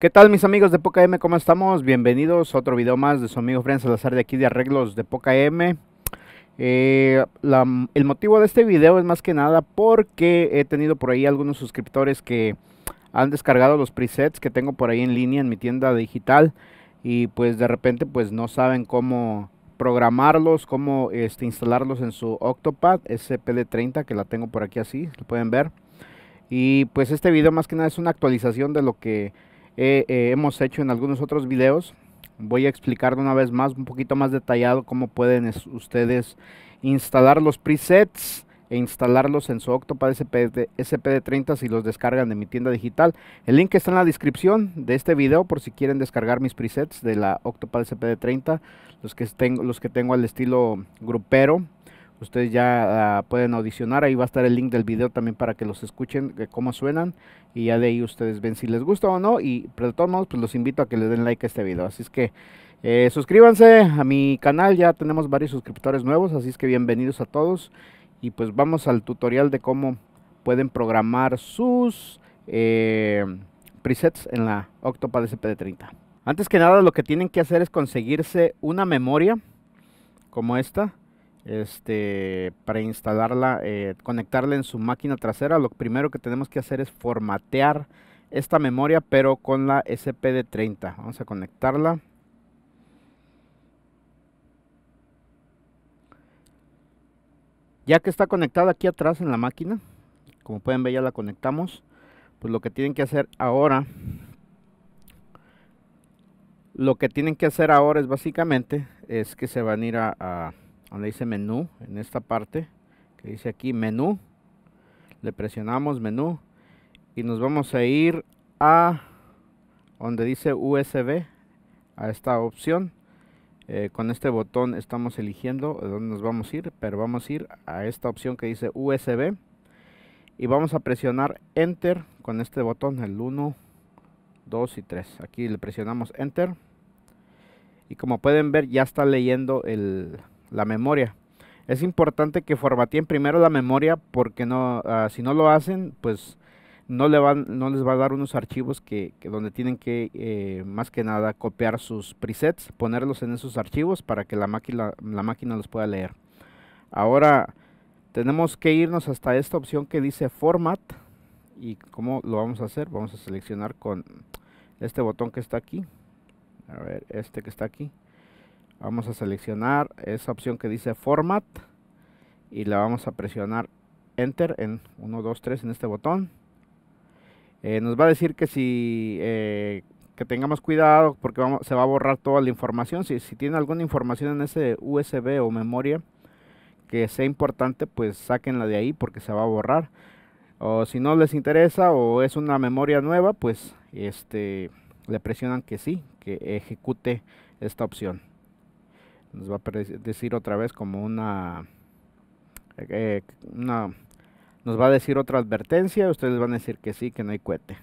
¿Qué tal mis amigos de Poca M? ¿Cómo estamos? Bienvenidos a otro video más de su amigo Fren Salazar de aquí de Arreglos de Poca M. Eh, el motivo de este video es más que nada porque he tenido por ahí algunos suscriptores que han descargado los presets que tengo por ahí en línea en mi tienda digital y pues de repente pues no saben cómo programarlos, cómo este, instalarlos en su Octopad SPD30 que la tengo por aquí así, lo pueden ver. Y pues este video más que nada es una actualización de lo que eh, hemos hecho en algunos otros videos. Voy a explicar de una vez más, un poquito más detallado, cómo pueden ustedes instalar los presets e instalarlos en su Octopad SPD, SPD30 si los descargan de mi tienda digital. El link está en la descripción de este video por si quieren descargar mis presets de la Octopad SPD30, los que tengo, los que tengo al estilo grupero ustedes ya ah, pueden audicionar, ahí va a estar el link del video también para que los escuchen, cómo suenan, y ya de ahí ustedes ven si les gusta o no, y pero de todos modos pues los invito a que le den like a este video, así es que eh, suscríbanse a mi canal, ya tenemos varios suscriptores nuevos, así es que bienvenidos a todos, y pues vamos al tutorial de cómo pueden programar sus eh, presets en la Octopad SPD30. Antes que nada lo que tienen que hacer es conseguirse una memoria como esta, este, para instalarla, eh, conectarla en su máquina trasera, lo primero que tenemos que hacer es formatear esta memoria, pero con la SPD30. Vamos a conectarla. Ya que está conectada aquí atrás en la máquina, como pueden ver ya la conectamos, pues lo que tienen que hacer ahora, lo que tienen que hacer ahora es básicamente, es que se van a ir a donde dice menú, en esta parte, que dice aquí menú, le presionamos menú y nos vamos a ir a donde dice USB, a esta opción. Eh, con este botón estamos eligiendo dónde nos vamos a ir, pero vamos a ir a esta opción que dice USB y vamos a presionar Enter con este botón, el 1, 2 y 3. Aquí le presionamos Enter y como pueden ver ya está leyendo el, la memoria. Es importante que formateen primero la memoria porque no, ah, si no lo hacen, pues no, le van, no les va a dar unos archivos que, donde tienen que eh, más que nada copiar sus presets, ponerlos en esos archivos para que la máquina, la máquina los pueda leer. Ahora tenemos que irnos hasta esta opción que dice Format y cómo lo vamos a hacer, vamos a seleccionar con este botón que está aquí, a ver, este que está aquí vamos a seleccionar esa opción que dice format y la vamos a presionar enter en 1 2 3 en este botón. Eh, nos va a decir que si eh, que tengamos cuidado porque se va a borrar toda la información. Si, si tiene alguna información en ese USB o memoria que sea importante pues sáquenla de ahí porque se va a borrar. O si no les interesa o es una memoria nueva pues este le presionan que sí que ejecute esta opción nos va a decir otra vez como una, eh, una nos va a decir otra advertencia, ustedes van a decir que sí, que no hay cohete.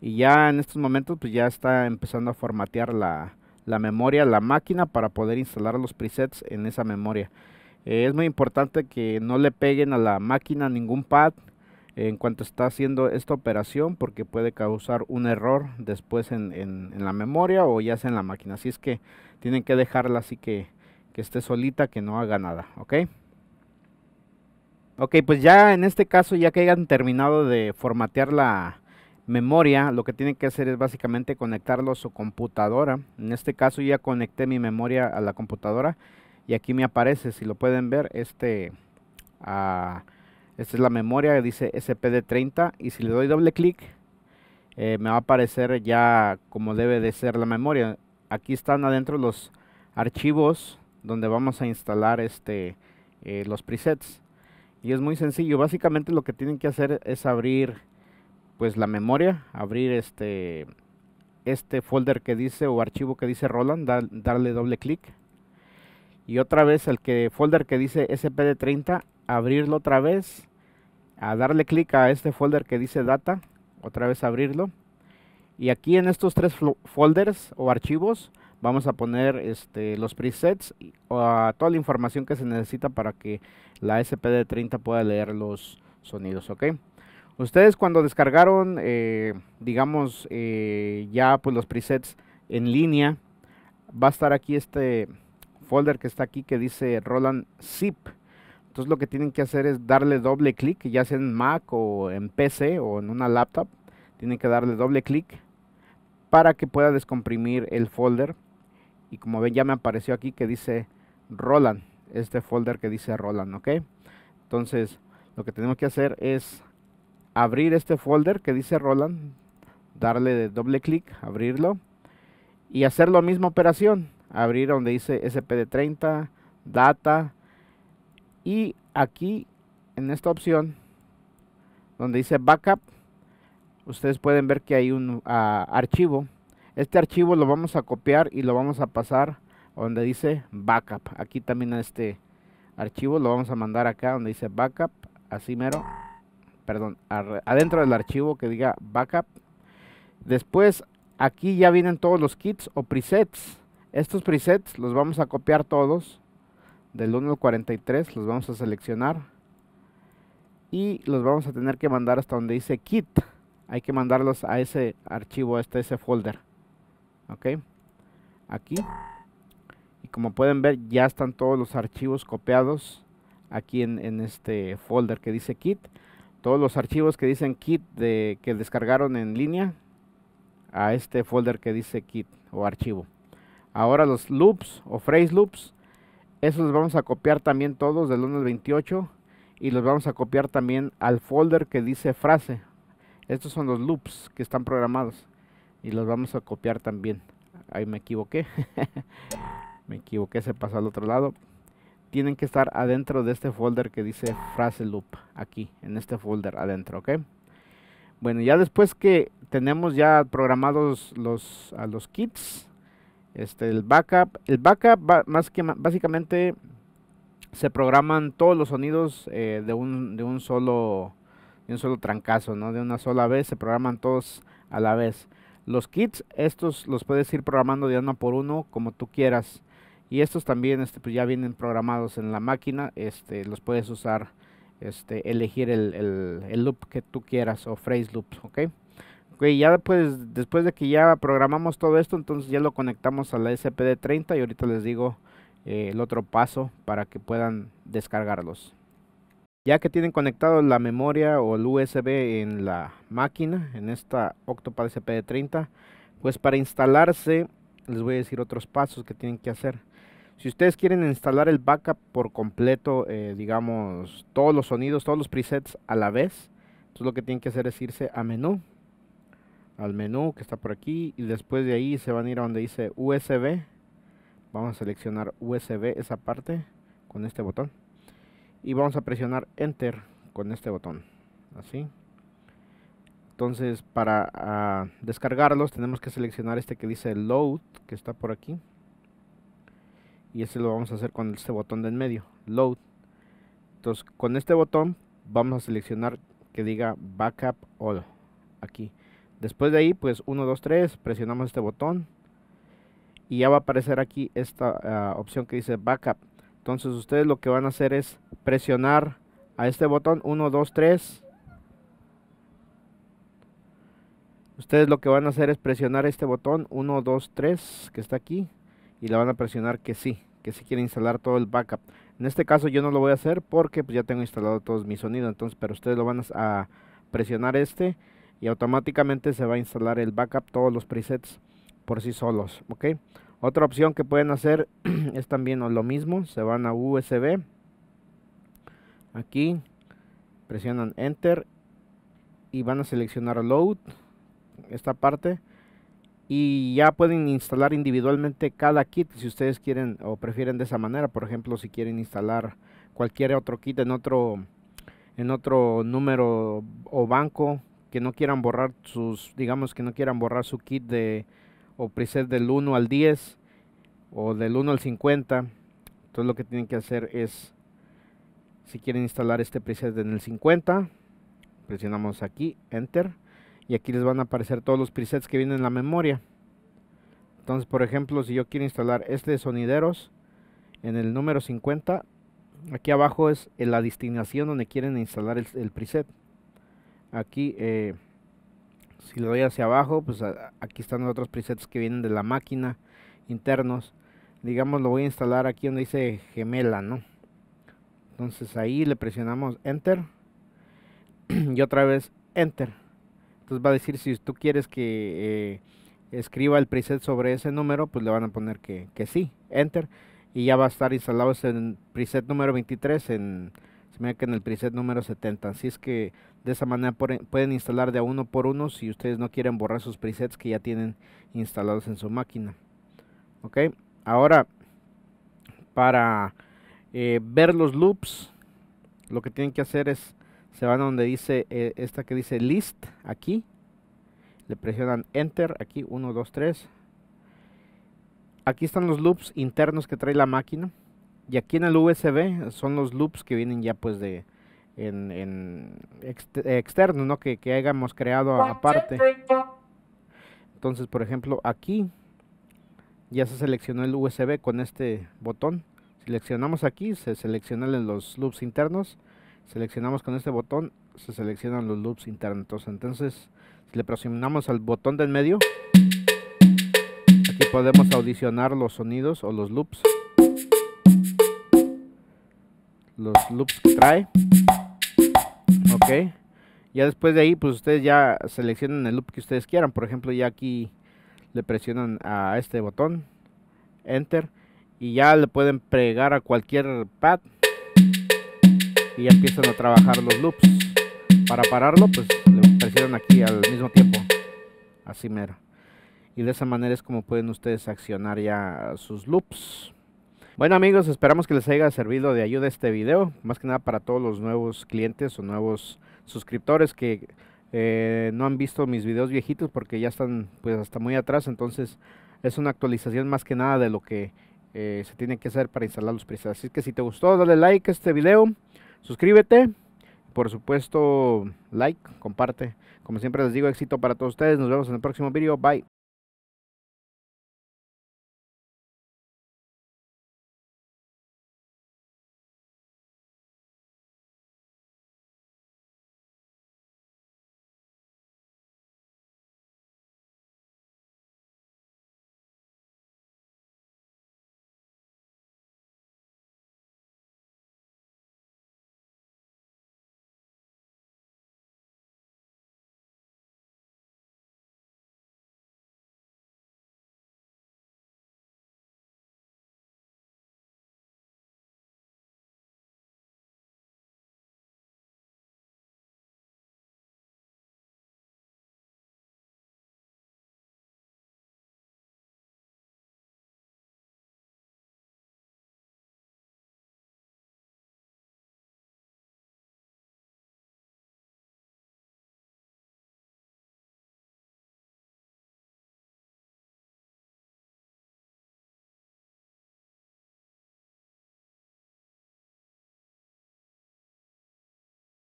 Y ya en estos momentos pues ya está empezando a formatear la, la memoria, la máquina para poder instalar los presets en esa memoria. Eh, es muy importante que no le peguen a la máquina ningún pad en cuanto está haciendo esta operación porque puede causar un error después en, en, la memoria o ya sea en la máquina. Así es que tienen que dejarla así que, que esté solita, que no haga nada, ¿ok? Ok, pues ya en este caso, ya que hayan terminado de formatear la memoria, lo que tienen que hacer es básicamente conectarlo a su computadora. En este caso ya conecté mi memoria a la computadora y aquí me aparece, si lo pueden ver, este... Uh, esta es la memoria, dice SPD30 y si le doy doble clic eh, me va a aparecer ya como debe de ser la memoria. Aquí están adentro los archivos donde vamos a instalar este eh, los presets. Y es muy sencillo, básicamente lo que tienen que hacer es abrir pues la memoria, abrir este este folder que dice o archivo que dice Roland, darle doble clic. Y otra vez el que folder que dice SPD30, abrirlo otra vez, a darle clic a este folder que dice data, otra vez abrirlo. Y aquí en estos tres folders o archivos vamos a poner este, los presets o toda la información que se necesita para que la SPD30 pueda leer los sonidos, ¿ok? Ustedes cuando descargaron, eh, digamos, eh, ya pues los presets en línea, va a estar aquí este folder que está aquí que dice Roland Zip. Entonces lo que tienen que hacer es darle doble clic, ya sea en Mac o en PC o en una laptop. Tienen que darle doble clic para que pueda descomprimir el folder. Y como ven ya me apareció aquí que dice Roland, este folder que dice Roland, ¿ok? Entonces lo que tenemos que hacer es abrir este folder que dice Roland, darle doble clic, abrirlo y hacer la misma operación, abrir donde dice SPD30, data y aquí en esta opción donde dice backup, ustedes pueden ver que hay un ah, archivo. Este archivo lo vamos a copiar y lo vamos a pasar donde dice backup. Aquí también este archivo lo vamos a mandar acá donde dice backup, así mero perdón, adentro del archivo que diga backup. Después aquí ya vienen todos los kits o presets. Estos presets los vamos a copiar todos del 1 al 43, los vamos a seleccionar y los vamos a tener que mandar hasta donde dice kit. Hay que mandarlos a ese archivo, a este ese folder. Ok, aquí. Y como pueden ver, ya están todos los archivos copiados aquí en, en este folder que dice kit todos los archivos que dicen kit de, que descargaron en línea a este folder que dice kit o archivo. Ahora los loops o phrase loops, esos los vamos a copiar también todos del 1 al 28 y los vamos a copiar también al folder que dice frase. Estos son los loops que están programados y los vamos a copiar también. Ahí me equivoqué. me equivoqué, se pasó al otro lado tienen que estar adentro de este folder que dice frase loop, aquí, en este folder adentro, ¿ok? Bueno, ya después que tenemos ya programados los, a los kits, este, el backup, el backup más que básicamente se programan todos los sonidos eh, de, un, de un solo de un solo trancazo, ¿no? De una sola vez, se programan todos a la vez. Los kits, estos los puedes ir programando de uno por uno como tú quieras. Y estos también este, pues ya vienen programados en la máquina, este, los puedes usar, este, elegir el, el, loop que tú quieras o phrase loop, ¿ok? Ok, ya después, después de que ya programamos todo esto, entonces ya lo conectamos a la SPD30 y ahorita les digo eh, el otro paso para que puedan descargarlos. Ya que tienen conectado la memoria o el USB en la máquina, en esta Octopad SPD30, pues para instalarse les voy a decir otros pasos que tienen que hacer. Si ustedes quieren instalar el backup por completo, eh, digamos, todos los sonidos, todos los presets a la vez, entonces lo que tienen que hacer es irse a menú, al menú que está por aquí, y después de ahí se van a ir a donde dice USB. Vamos a seleccionar USB, esa parte, con este botón. Y vamos a presionar Enter con este botón, así. Entonces, para ah, descargarlos tenemos que seleccionar este que dice Load, que está por aquí y ese lo vamos a hacer con este botón de en medio, load. Entonces con este botón vamos a seleccionar que diga backup all aquí. Después de ahí pues 1, 2, 3 presionamos este botón y ya va a aparecer aquí esta ah, opción que dice backup. Entonces ustedes lo que van a hacer es presionar a este botón 1, 2, 3. Ustedes lo que van a hacer es presionar este botón 1, 2, 3 que está aquí y le van a presionar que sí, que sí quiere instalar todo el backup. En este caso yo no lo voy a hacer porque pues, ya tengo instalado todos mis sonidos, entonces, pero ustedes lo van a presionar este y automáticamente se va a instalar el backup, todos los presets por sí solos, ¿ok? Otra opción que pueden hacer es también lo mismo, se van a USB, aquí, presionan Enter y van a seleccionar Load, esta parte, y ya pueden instalar individualmente cada kit si ustedes quieren o prefieren de esa manera por ejemplo si quieren instalar cualquier otro kit en otro en otro número o banco que no quieran borrar sus digamos que no quieran borrar su kit de o preset del 1 al 10 o del 1 al 50 entonces lo que tienen que hacer es si quieren instalar este preset en el 50 presionamos aquí enter y aquí les van a aparecer todos los presets que vienen en la memoria. Entonces por ejemplo si yo quiero instalar este de sonideros en el número 50 aquí abajo es la destinación donde quieren instalar el, preset aquí eh, si le doy hacia abajo pues aquí están los otros presets que vienen de la máquina internos. Digamos lo voy a instalar aquí donde dice gemela no entonces ahí le presionamos enter y otra vez enter. Entonces va a decir si tú quieres que eh, escriba el preset sobre ese número pues le van a poner que, que sí enter. Y ya va a estar instalado ese preset número 23 en se me que en el preset número 70 así es que de esa manera pueden instalar de a uno por uno si ustedes no quieren borrar sus presets que ya tienen instalados en su máquina. Ok ahora para eh, ver los loops lo que tienen que hacer es se van a donde dice eh, esta que dice list aquí. Le presionan enter aquí 1 2 3 aquí están los loops internos que trae la máquina y aquí en el USB son los loops que vienen ya pues de en, en externos ¿no? que, que hayamos creado aparte. Entonces por ejemplo aquí ya se seleccionó el USB con este botón. Seleccionamos aquí se seleccionan los loops internos. Seleccionamos con este botón se seleccionan los loops internos. Entonces si le presionamos al botón del medio aquí podemos audicionar los sonidos o los loops los loops que trae. Ok. Ya después de ahí pues ustedes ya seleccionan el loop que ustedes quieran. Por ejemplo ya aquí le presionan a este botón enter y ya le pueden pregar a cualquier pad. Y ya empiezan a trabajar los loops. Para pararlo pues le presionan aquí al mismo tiempo. Así mero. Y de esa manera es como pueden ustedes accionar ya sus loops bueno amigos, esperamos que les haya servido de ayuda este video, más que nada para todos los nuevos clientes o nuevos suscriptores que eh, no han visto mis videos viejitos porque ya están pues hasta muy atrás, entonces es una actualización más que nada de lo que eh, se tiene que hacer para instalar los presets. Así que si te gustó, dale like a este video, suscríbete, por supuesto like, comparte. Como siempre les digo, éxito para todos ustedes, nos vemos en el próximo video, bye.